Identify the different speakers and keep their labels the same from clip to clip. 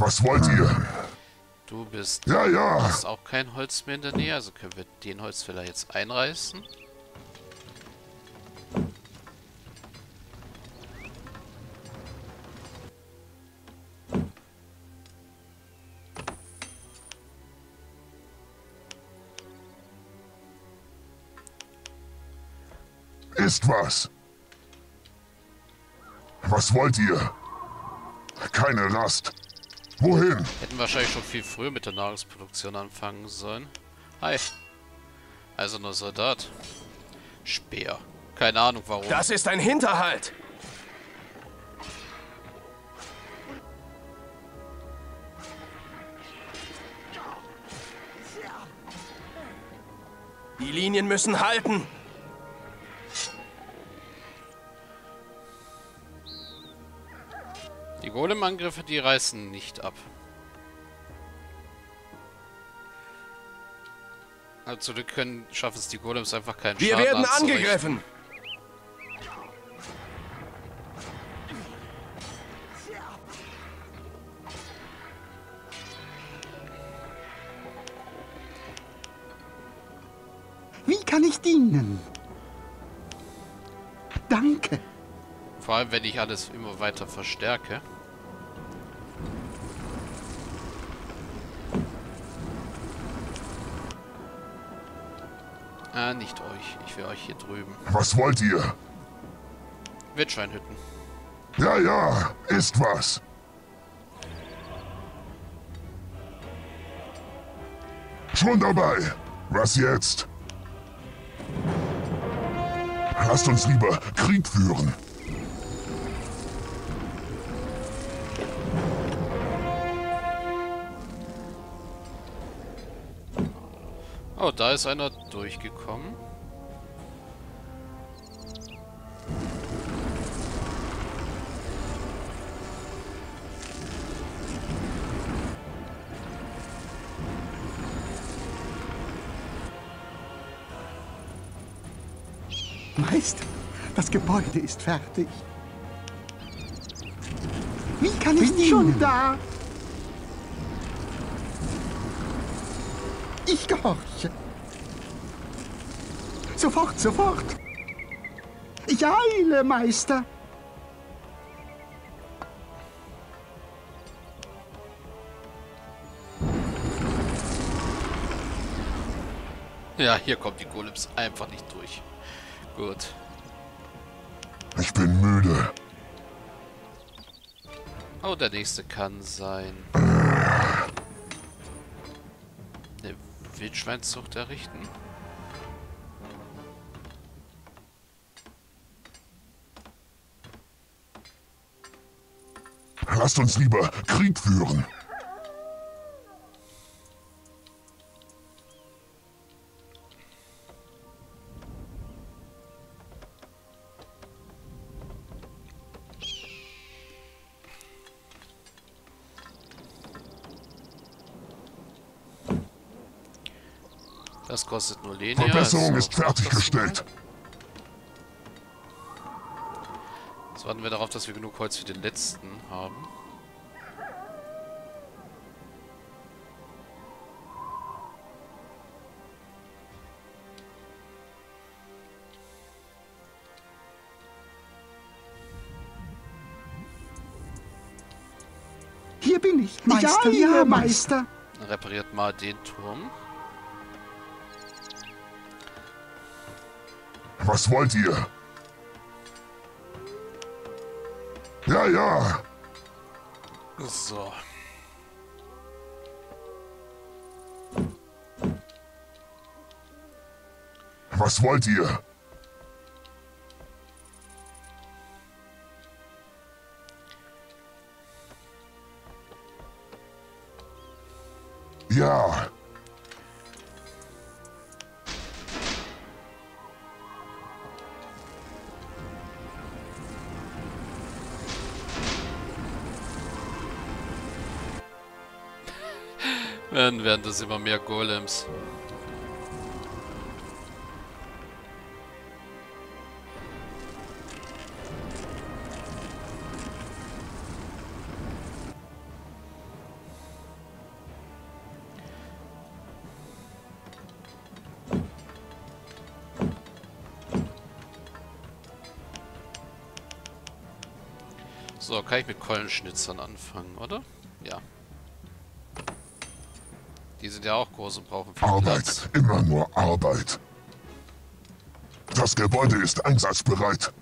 Speaker 1: Was wollt ihr?
Speaker 2: Du bist...
Speaker 1: Ja, ja.
Speaker 2: ist auch kein Holz mehr in der Nähe, also können wir den Holzfäller jetzt einreißen.
Speaker 1: Ist was. Was wollt ihr? Keine Rast. Wohin?
Speaker 2: Hätten wahrscheinlich schon viel früher mit der Nahrungsproduktion anfangen sollen. Hi. Also nur Soldat. Speer. Keine Ahnung warum.
Speaker 3: Das ist ein Hinterhalt. Die Linien müssen halten.
Speaker 2: Golem-Angriffe, die reißen nicht ab. Also die können, schaffen es die Golems einfach keinen
Speaker 3: Wir
Speaker 2: Schaden
Speaker 3: werden
Speaker 2: anzurichten.
Speaker 3: angegriffen.
Speaker 4: Wie kann ich dienen? Danke.
Speaker 2: Vor allem, wenn ich alles immer weiter verstärke. Nicht euch. Ich will euch hier drüben.
Speaker 1: Was wollt ihr?
Speaker 2: Wildschweinhütten.
Speaker 1: Ja, ja. Ist was. Schon dabei. Was jetzt? Lasst uns lieber Krieg führen.
Speaker 2: Oh, da ist einer durchgekommen.
Speaker 4: Meister, das Gebäude ist fertig. Wie kann ich schon da. Ich gehorche. Sofort, sofort. Ich eile, Meister.
Speaker 2: Ja, hier kommen die Golems einfach nicht durch. Gut.
Speaker 1: Ich bin müde.
Speaker 2: Oh, der nächste kann sein. Wildschweinzucht errichten.
Speaker 1: Lasst uns lieber Krieg führen.
Speaker 2: Kostet nur Lenia.
Speaker 1: Verbesserung
Speaker 2: also
Speaker 1: ist fertiggestellt.
Speaker 2: Jetzt warten wir darauf, dass wir genug Holz für den letzten haben.
Speaker 4: Hier bin ich, Meister. Ja, Meister.
Speaker 2: Repariert mal den Turm.
Speaker 1: Was wollt ihr? Ja, ja.
Speaker 2: So.
Speaker 1: Was wollt ihr?
Speaker 2: Dann werden das immer mehr Golems. So, kann ich mit Keulenschnitzern anfangen, oder? Ja. Die sind ja auch groß und brauchen viel Platz.
Speaker 1: Arbeit, immer nur Arbeit. Das Gebäude ist einsatzbereit.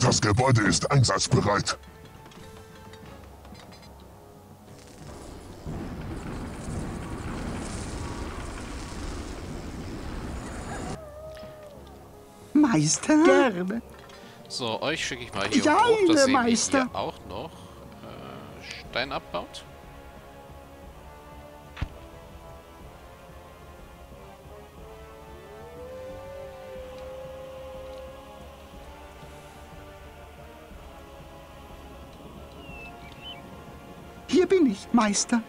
Speaker 1: Das Gebäude ist einsatzbereit.
Speaker 4: Meister? Gerne.
Speaker 2: So, euch schicke ich mal hier
Speaker 4: Ja,
Speaker 2: hoch, dass ihr auch noch äh, Stein abbaut.
Speaker 4: Ich, Meister.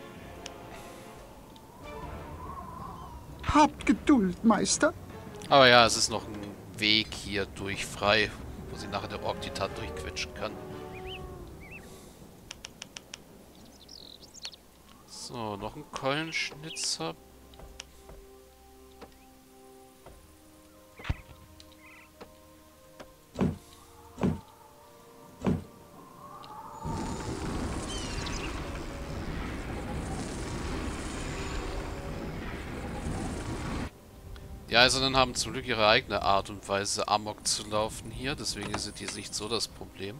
Speaker 4: Habt Geduld, Meister.
Speaker 2: Aber ja, es ist noch ein Weg hier durch frei, wo sie nachher der Ork-Titan durchquetschen kann. So, noch ein Keulenschnitzer. Die Eisernen haben zum Glück ihre eigene Art und Weise, Amok zu laufen hier, deswegen sind die nicht so das Problem.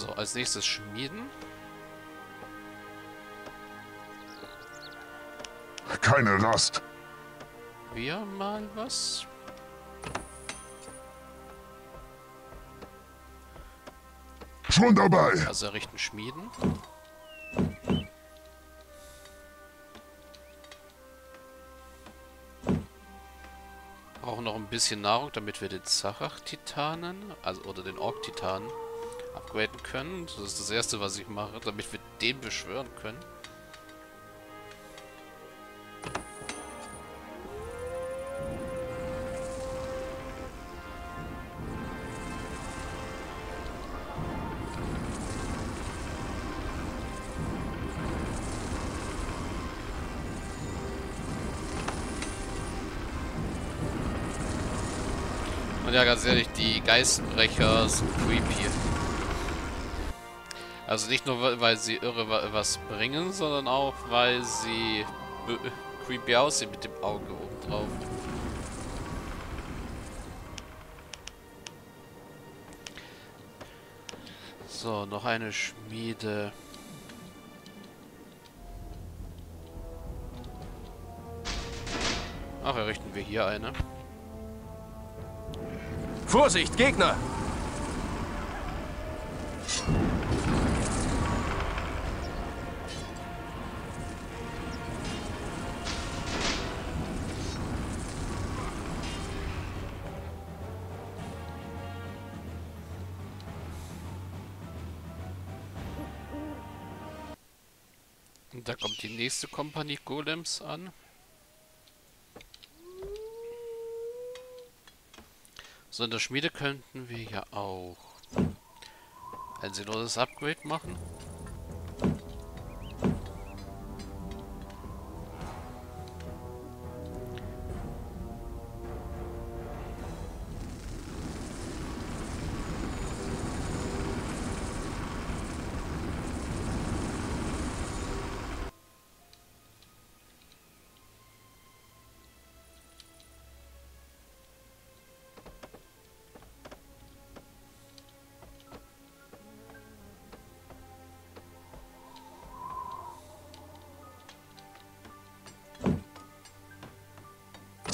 Speaker 2: So, als nächstes Schmieden.
Speaker 1: Keine Rast.
Speaker 2: Wir mal was.
Speaker 1: Schon dabei.
Speaker 2: Also errichten Schmieden. Brauchen noch ein bisschen Nahrung, damit wir den Zarach-Titanen, also oder den Ork-Titanen, upgraden können. Das ist das erste, was ich mache, damit wir den beschwören können. Und ja, ganz ehrlich, die Geistbrecher sind creepy. Also nicht nur, weil- sie irre wa- was bringen, sondern auch, weil sie creepy aussehen mit dem Auge oben drauf. So, noch eine Schmiede. Ach, errichten wir hier eine.
Speaker 3: Vorsicht, Gegner!
Speaker 2: Und da kommt die nächste Kompanie Golems an. So, in der Schmiede könnten wir ja auch ein sinnloses Upgrade machen.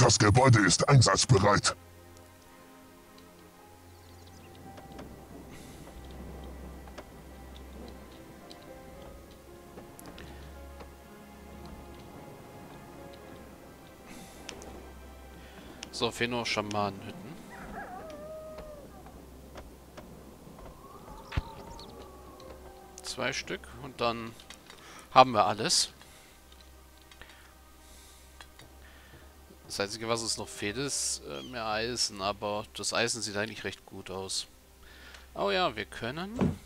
Speaker 1: Das Gebäude ist einsatzbereit.
Speaker 2: So, Fenor Schamanenhütten. Zwei Stück und dann haben wir alles. Das Einzige, was uns noch fehlt, ist äh, mehr Eisen, aber das Eisen sieht eigentlich recht gut aus. Oh ja, wir können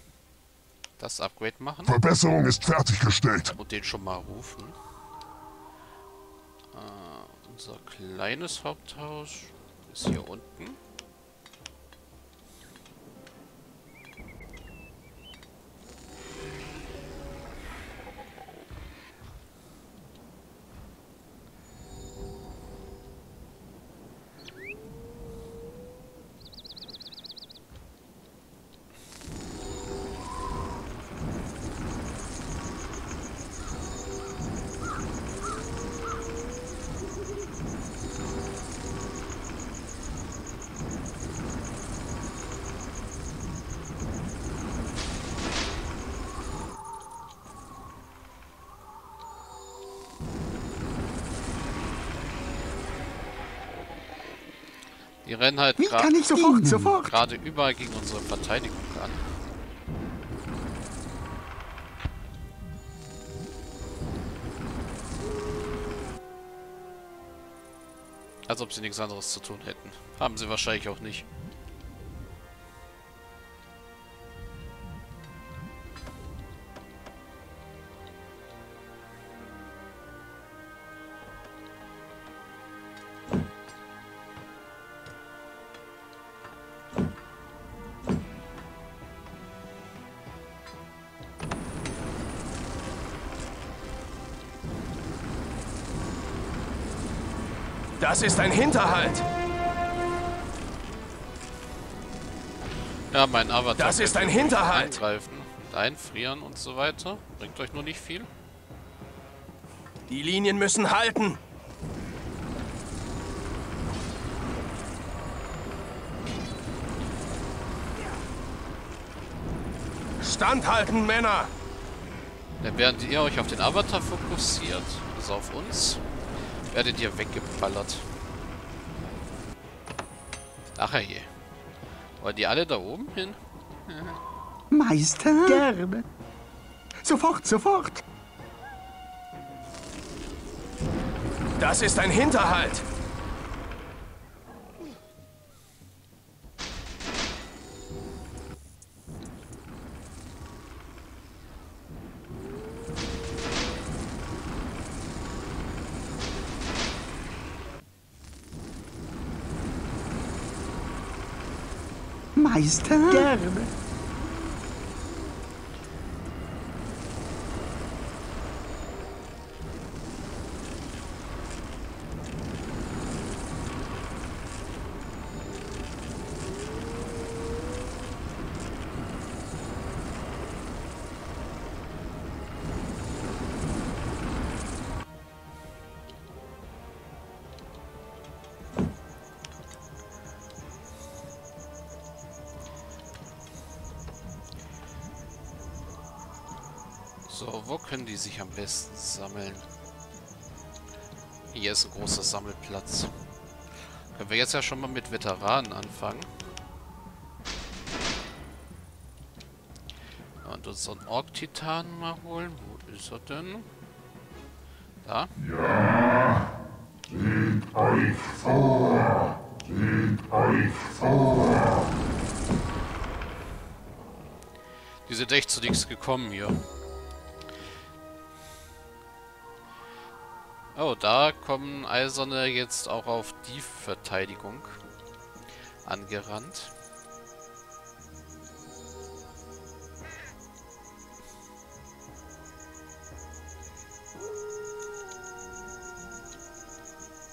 Speaker 2: das Upgrade machen
Speaker 1: Verbesserung ist fertiggestellt.
Speaker 2: und den schon mal rufen. Äh, unser kleines Haupthaus ist hier unten. Die rennen halt
Speaker 4: Wie
Speaker 2: gra-
Speaker 4: kann ich sofort, sofort?
Speaker 2: gerade überall gegen unsere Verteidigung an. Als ob sie nichts anderes zu tun hätten. Haben sie wahrscheinlich auch nicht.
Speaker 3: Das ist ein Hinterhalt.
Speaker 2: Ja, mein Avatar.
Speaker 3: Das ist ein Hinterhalt.
Speaker 2: Eingreifen und einfrieren und so weiter. Bringt euch nur nicht viel.
Speaker 3: Die Linien müssen halten. Standhalten, Männer.
Speaker 2: Denn während ihr euch auf den Avatar fokussiert, also auf uns, werdet ihr weggeballert. Ach je. Wollen die alle da oben hin?
Speaker 4: Meister? Gerne. Sofort, sofort.
Speaker 3: Das ist ein Hinterhalt.
Speaker 4: Meister? Gerne.
Speaker 2: So, wo können die sich am besten sammeln? Hier ist ein großer Sammelplatz. Können wir jetzt ja schon mal mit Veteranen anfangen. Und unseren Ork-Titan mal holen. Wo ist er denn? Da.
Speaker 1: Euch vor! Seht euch vor!
Speaker 2: Die sind echt zu nichts gekommen hier. Oh, da kommen Eiserne jetzt auch auf die Verteidigung angerannt.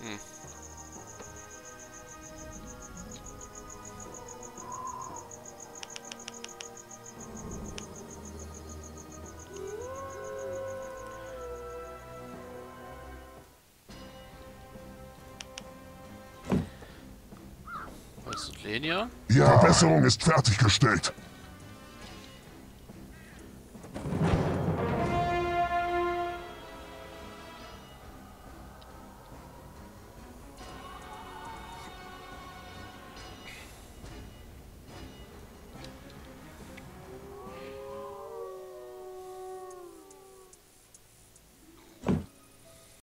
Speaker 2: Hm. Ist Lenia?
Speaker 1: Die Verbesserung ist fertiggestellt.